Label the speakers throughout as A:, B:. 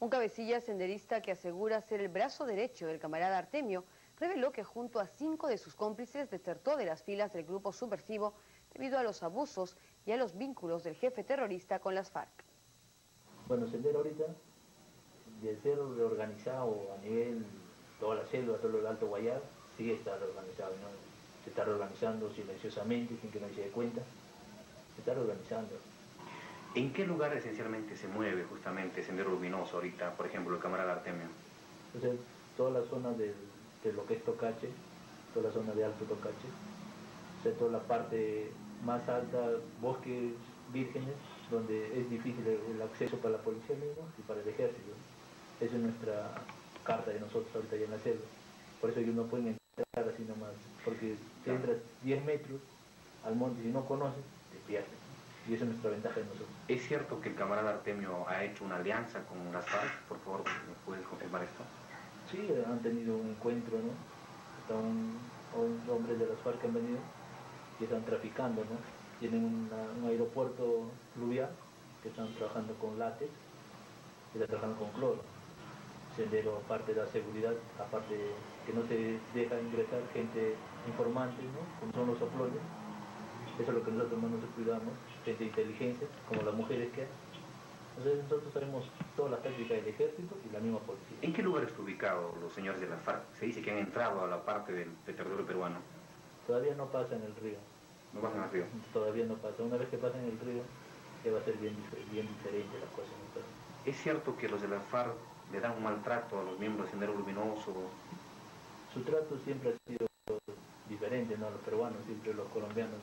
A: Un cabecilla senderista que asegura ser el brazo derecho del camarada Artemio reveló que junto a cinco de sus cómplices desertó de las filas del grupo subversivo debido a los abusos y a los vínculos del jefe terrorista con las FARC.
B: Bueno, Sendero ahorita, de ser reorganizado a nivel toda la selva, todo el Alto Guayar, sí está reorganizado, se está reorganizando silenciosamente, sin que nadie se dé cuenta, se está reorganizando.
C: ¿En qué lugar esencialmente se mueve justamente Sendero Luminoso ahorita, por ejemplo, el camarada Artemio?
B: Entonces, toda la zona de lo que es Tocache, toda la zona de Alto Tocache, toda la parte más alta, bosques vírgenes, donde es difícil el acceso para la policía misma y para el ejército. Esa es nuestra carta de nosotros ahorita allá en la selva. Por eso ellos no pueden entrar así nomás, porque si entras 10 metros al monte y si no conoces, te pierdes. Y esa es nuestra ventaja de nosotros.
C: ¿Es cierto que el camarada Artemio ha hecho una alianza con las FARC? Por favor, ¿me puedes confirmar esto?
B: Sí, han tenido un encuentro, ¿no? Está un, hombres de las FARC que han venido y están traficando, ¿no? Tienen un aeropuerto fluvial que están trabajando con látex y están trabajando con cloro. Sendero, aparte de la seguridad, aparte que no se deja ingresar gente informante, ¿no? Como son los soplones. Eso es lo que nosotros más nos cuidamos, gente de inteligencia, como las mujeres que hay. Entonces nosotros sabemos todas las tácticas del ejército y la misma policía.
C: ¿En qué lugar está ubicado los señores de la FARC? Se dice que han entrado a la parte del, territorio peruano.
B: Todavía no pasa en el río.
C: ¿No pasa en el río?
B: Todavía no pasa. Una vez que pasa en el río, ya va a ser bien, bien diferente la cosa.
C: ¿Es cierto que los de la FARC le dan un maltrato a los miembros de Sendero Luminoso?
B: Su trato siempre ha sido diferente, ¿no? Los peruanos, siempre los colombianos,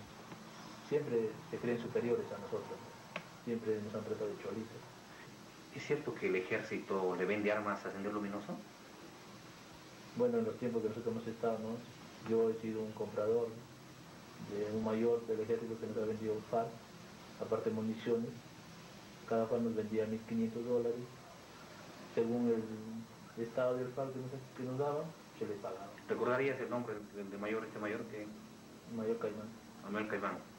B: siempre se creen superiores a nosotros siempre nos han tratado de cholitos.
C: ¿Es cierto que el ejército le vende armas a Sendero Luminoso?
B: Bueno, en los tiempos que nosotros hemos estado, yo he sido un comprador de un mayor del ejército que nos ha vendido FARC, aparte de municiones. Cada FARC nos vendía 1.500 dólares. Según el estado del FARC que nos, daba, se le pagaba.
C: ¿Recordarías el nombre del, mayor, este mayor que...?
B: Mayor Caimán.
C: Manuel Caimán.